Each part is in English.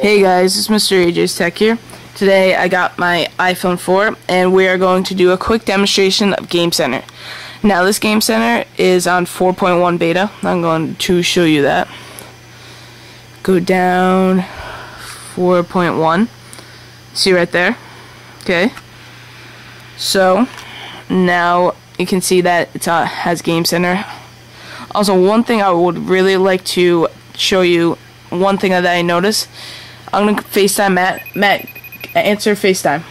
Hey guys, it's Mr. AJ's Tech here. Today I got my iPhone 4 and we are going to do a quick demonstration of Game Center. Now this Game Center is on 4.1 beta. I'm going to show you that. Go down 4.1. See right there? Okay. So now you can see that it uh, has Game Center. Also one thing I would really like to show you one thing that I noticed I'm gonna FaceTime Matt. Matt, answer FaceTime.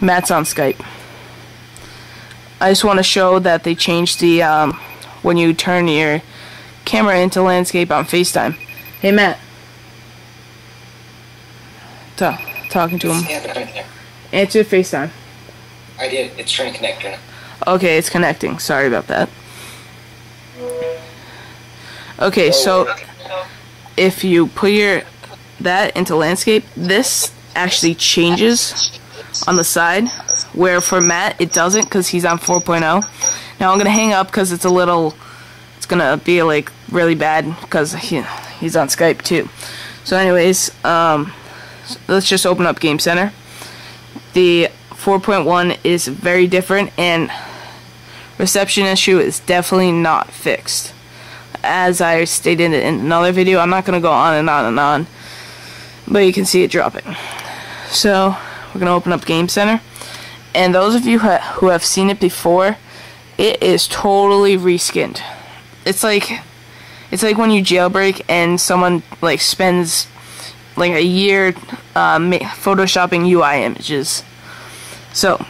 Matt's on Skype. I just want to show that they changed the um, when you turn your camera into landscape on FaceTime. Hey Matt. Ta talking to him. Answer FaceTime. I did. It's trying to connect right now. Okay, it's connecting. Sorry about that. Okay, so if you put your that into landscape, this actually changes on the side, where for Matt it doesn't because he's on 4.0. Now I'm gonna hang up because it's a little, it's gonna be like really bad because he, he's on Skype too. So anyways, um, let's just open up Game Center. The 4.1 is very different and reception issue is definitely not fixed as I stated in another video, I'm not going to go on and on and on, but you can see it dropping. So, we're going to open up Game Center, and those of you who have seen it before, it is totally reskinned. It's like, it's like when you jailbreak and someone like spends like a year uh, photoshopping UI images. So,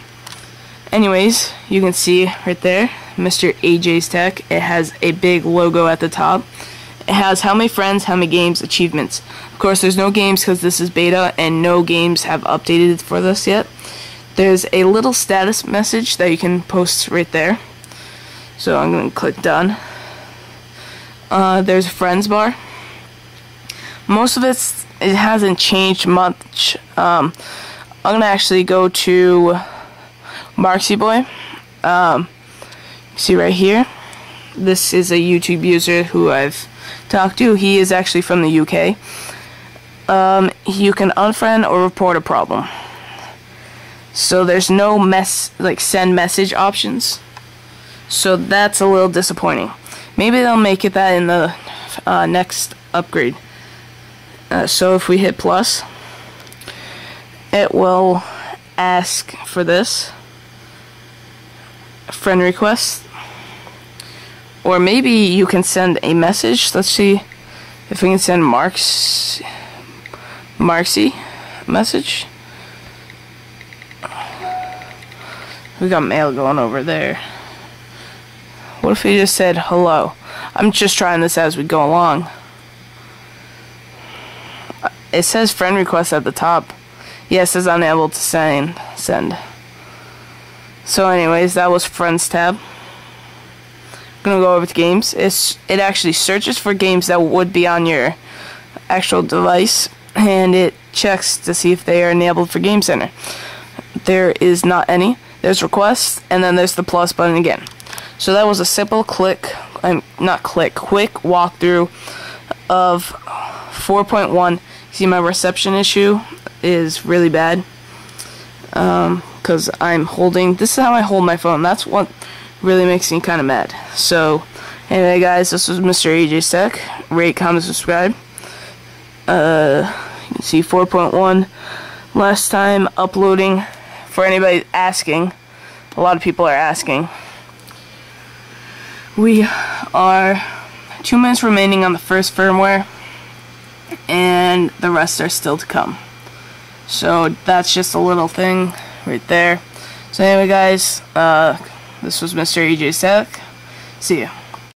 anyways, you can see right there Mr. AJ's Tech. It has a big logo at the top. It has how many friends, how many games, achievements. Of course, there's no games because this is beta and no games have updated for this yet. There's a little status message that you can post right there. So I'm going to click done. Uh, there's a friends bar. Most of it's, it hasn't changed much. Um, I'm going to actually go to Marksy Boy. Um, See right here? This is a YouTube user who I've talked to. He is actually from the UK. Um, you can unfriend or report a problem. So there's no mess like send message options. So that's a little disappointing. Maybe they'll make it that in the uh, next upgrade. Uh, so if we hit plus, it will ask for this friend request. Or maybe you can send a message. Let's see if we can send Marks Marksy message. We got mail going over there. What if we just said hello? I'm just trying this as we go along. It says friend request at the top. Yes, yeah, says unable to send. Send. So anyways, that was Friends tab. I'm gonna go over to games. It's it actually searches for games that would be on your actual device and it checks to see if they are enabled for Game Center. There is not any. There's requests and then there's the plus button again. So that was a simple click, I'm not click, quick walkthrough of 4.1. See my reception issue is really bad. Um, because I'm holding, this is how I hold my phone, that's what really makes me kind of mad. So, anyway guys, this was Mr. AJ Tech, rate, comment, subscribe. Uh, you can see 4.1 last time uploading, for anybody asking, a lot of people are asking. We are two minutes remaining on the first firmware, and the rest are still to come. So that's just a little thing right there. So anyway guys, uh, this was Mr. AJ Tech. See ya.